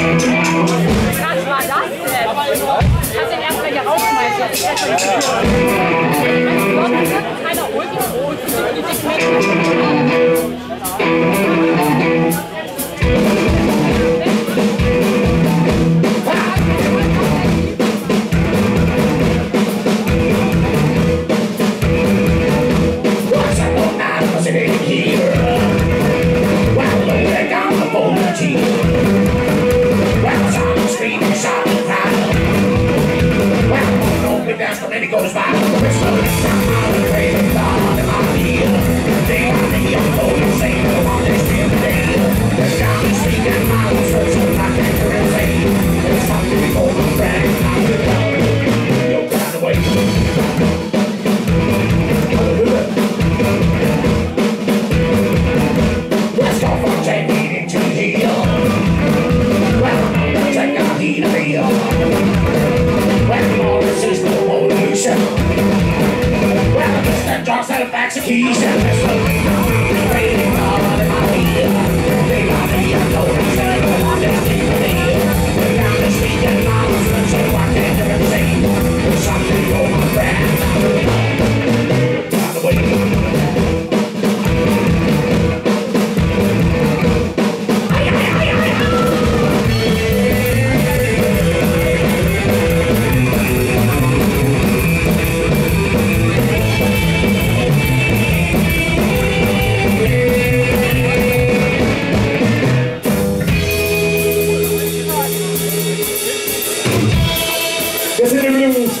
Was war das denn? Ich hab den erstmal hier rausschmeißen. Ich hab den erstmal hier rausschmeißen. Keiner holt ihn It's the back keys. That's the way I'm waiting all of my feet.